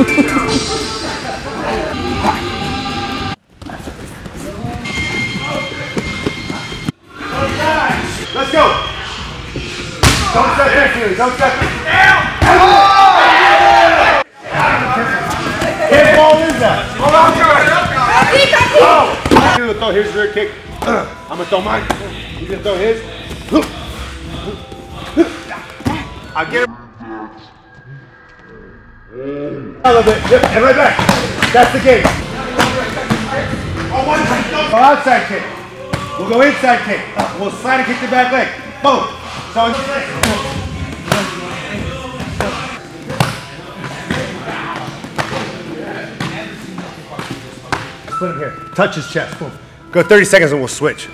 Let's go. Don't step back here. Don't step back. His ball? Oh! Throw his rear kick. I'm gonna throw mine. He's gonna throw his. I get A little bit. Yep, and right back. That's the game. Oh, go outside kick. We'll go inside kick. We'll slide and kick the back leg. Boom. So Put him here. Touch his chest. Boom. Go 30 seconds and we'll switch.